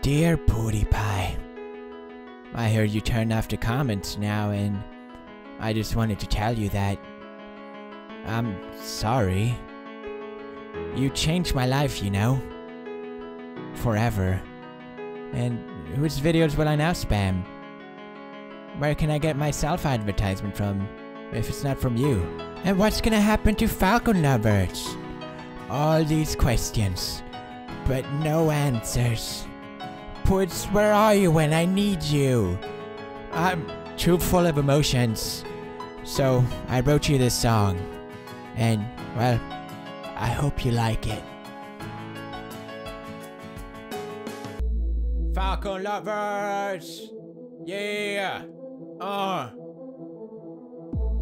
Dear PewDiePie, I heard you turned off the comments now, and I just wanted to tell you that I'm sorry. You changed my life, you know? Forever. And whose videos will I now spam? Where can I get my self advertisement from if it's not from you? And what's gonna happen to Falcon lovers? All these questions, but no answers. Where are you when I need you? I'm too full of emotions. So I wrote you this song. And, well, I hope you like it. Falcon lovers! Yeah! Uh!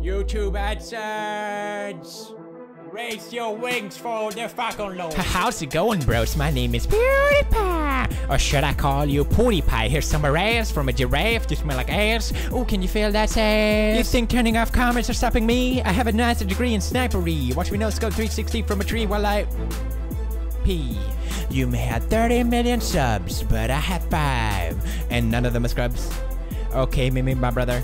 YouTube AdSense! Raise your wings for the Falcon Lord! How's it going, bros? My name is PewDiePie! Or should I call you PewDiePie? Here's some ass from a giraffe. You smell like ass. Oh, can you feel that ass? You think turning off comments are stopping me? I have a master's degree in snipery. Watch me no scope 360 from a tree while I... pee. You may have 30 million subs, but I have five. And none of them are scrubs. Okay, maybe my brother.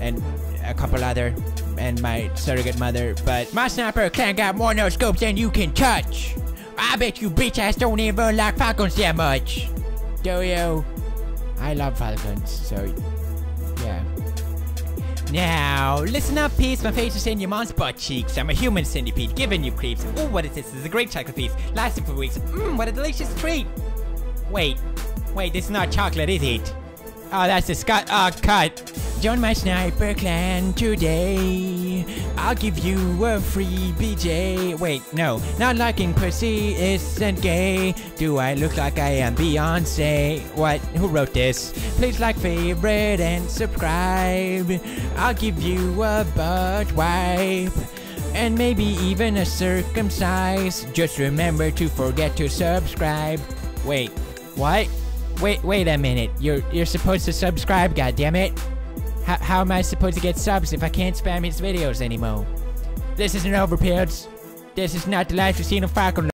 And a couple other. And my surrogate mother. But my sniper clan got more no scopes than you can touch. I bet you bitch ass don't even like falcons that much. Do you? I love falcons, so yeah. Now, listen up, peeps. My face is in your mom's butt cheeks. I'm a human centipede giving you creeps. Ooh, what is this? This is a great chocolate piece. Lasting for weeks. Mmm, what a delicious treat. Wait, wait, this is not chocolate, is it? Oh, that's a Scott. Oh, cut. Join my sniper clan today. I'll give you a free BJ. Wait, no. Not liking pussy isn't gay. Do I look like I am Beyonce? What? Who wrote this? Please like, favorite, and subscribe. I'll give you a butt wipe. And maybe even a circumcise. Just remember to forget to subscribe. Wait, what? Wait, wait a minute. You're you're supposed to subscribe, goddammit. How, how am I supposed to get subs if I can't spam his videos anymore? This isn't over, This is not the life you've seen of Falcon